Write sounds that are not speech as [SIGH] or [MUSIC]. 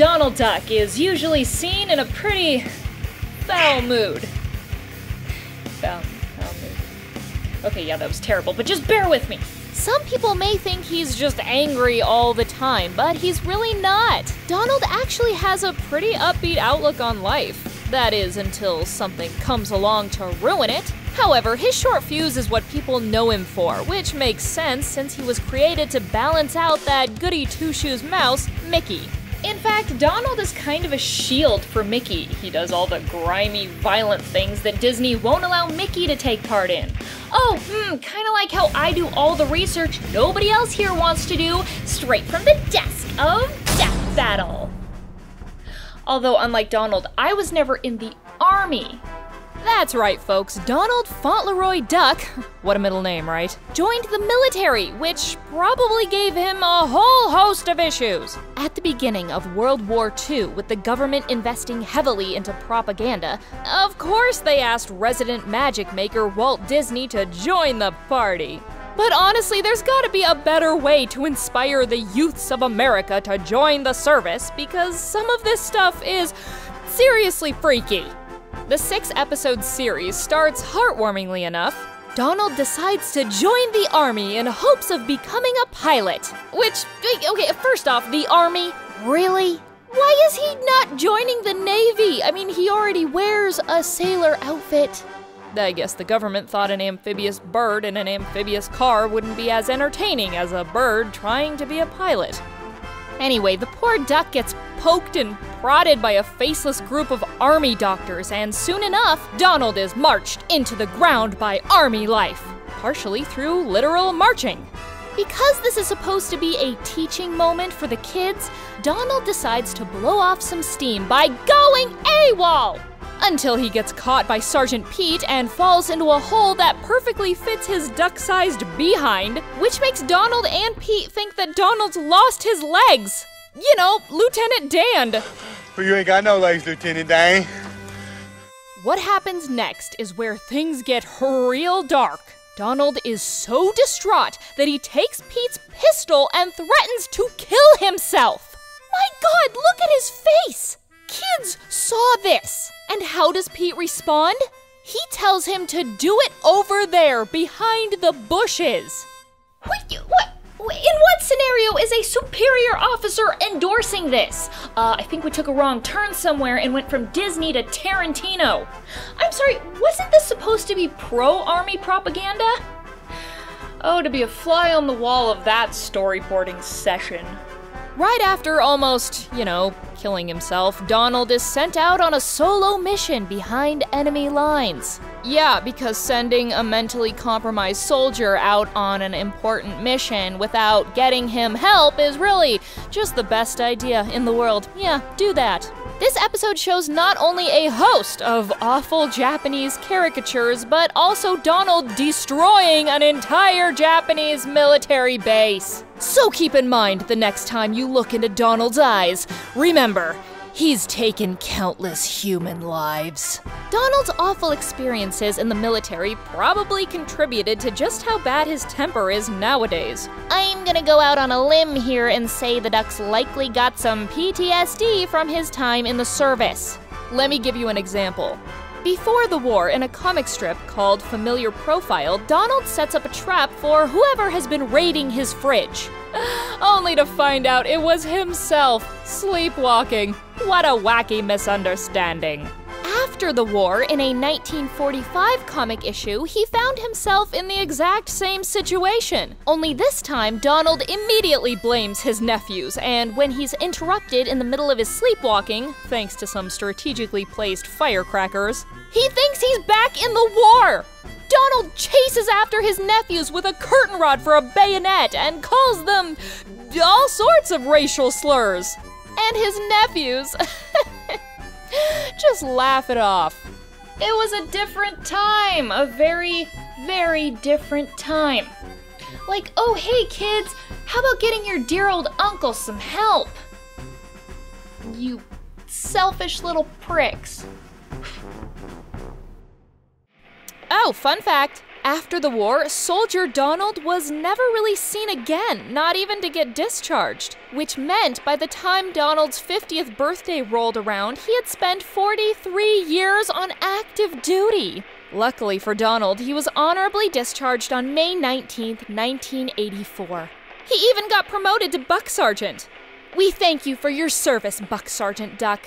Donald Duck is usually seen in a pretty foul mood. Foul, foul mood. Okay, yeah, that was terrible, but just bear with me. Some people may think he's just angry all the time, but he's really not. Donald actually has a pretty upbeat outlook on life. That is, until something comes along to ruin it. However, his short fuse is what people know him for, which makes sense since he was created to balance out that goody two shoes mouse, Mickey. In fact, Donald is kind of a shield for Mickey. He does all the grimy, violent things that Disney won't allow Mickey to take part in. Oh, hmm, kind of like how I do all the research nobody else here wants to do, straight from the desk of Death Battle. Although, unlike Donald, I was never in the army. That's right, folks. Donald Fauntleroy Duck, what a middle name, right? Joined the military, which probably gave him a whole host of issues. At the beginning of World War II, with the government investing heavily into propaganda, of course they asked resident magic maker Walt Disney to join the party. But honestly, there's gotta be a better way to inspire the youths of America to join the service because some of this stuff is seriously freaky. The six episode series starts heartwarmingly enough. Donald decides to join the army in hopes of becoming a pilot. Which, okay, first off, the army? Really? Why is he not joining the Navy? I mean, he already wears a sailor outfit. I guess the government thought an amphibious bird in an amphibious car wouldn't be as entertaining as a bird trying to be a pilot. Anyway, the poor duck gets poked and prodded by a faceless group of army doctors, and soon enough, Donald is marched into the ground by army life, partially through literal marching. Because this is supposed to be a teaching moment for the kids, Donald decides to blow off some steam by going AWOL! Until he gets caught by Sergeant Pete and falls into a hole that perfectly fits his duck sized behind, which makes Donald and Pete think that Donald's lost his legs. You know, Lieutenant Dan. Well, you ain't got no legs, Lieutenant Dan. What happens next is where things get real dark. Donald is so distraught that he takes Pete's pistol and threatens to kill himself. My god, look at his face! Kids saw this. And how does Pete respond? He tells him to do it over there, behind the bushes. What? What? In what scenario is a superior officer endorsing this? Uh, I think we took a wrong turn somewhere and went from Disney to Tarantino. I'm sorry, wasn't this supposed to be pro army propaganda? Oh, to be a fly on the wall of that storyboarding session. Right after almost, you know, killing himself, Donald is sent out on a solo mission behind enemy lines. Yeah, because sending a mentally compromised soldier out on an important mission without getting him help is really just the best idea in the world. Yeah, do that. This episode shows not only a host of awful Japanese caricatures, but also Donald destroying an entire Japanese military base. So keep in mind the next time you look into Donald's eyes, remember, He's taken countless human lives. Donald's awful experiences in the military probably contributed to just how bad his temper is nowadays. I'm gonna go out on a limb here and say the Duck's likely got some PTSD from his time in the service. Let me give you an example. Before the war, in a comic strip called Familiar Profile, Donald sets up a trap for whoever has been raiding his fridge. [SIGHS] Only to find out it was himself, sleepwalking. What a wacky misunderstanding. After the war, in a 1945 comic issue, he found himself in the exact same situation. Only this time, Donald immediately blames his nephews, and when he's interrupted in the middle of his sleepwalking, thanks to some strategically placed firecrackers, he thinks he's back in the war! Donald chases after his nephews with a curtain rod for a bayonet and calls them all sorts of racial slurs. And his nephews [LAUGHS] [GASPS] just laugh it off. It was a different time, a very, very different time. Like, oh, hey kids, how about getting your dear old uncle some help? You selfish little pricks. [SIGHS] Oh, fun fact After the war, Soldier Donald was never really seen again, not even to get discharged, which meant by the time Donald's 50th birthday rolled around, he had spent 43 years on active duty. Luckily for Donald, he was honorably discharged on May 19, 1984. He even got promoted to Buck Sergeant. We thank you for your service, Buck Sergeant Duck.